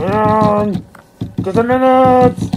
And to the minutes!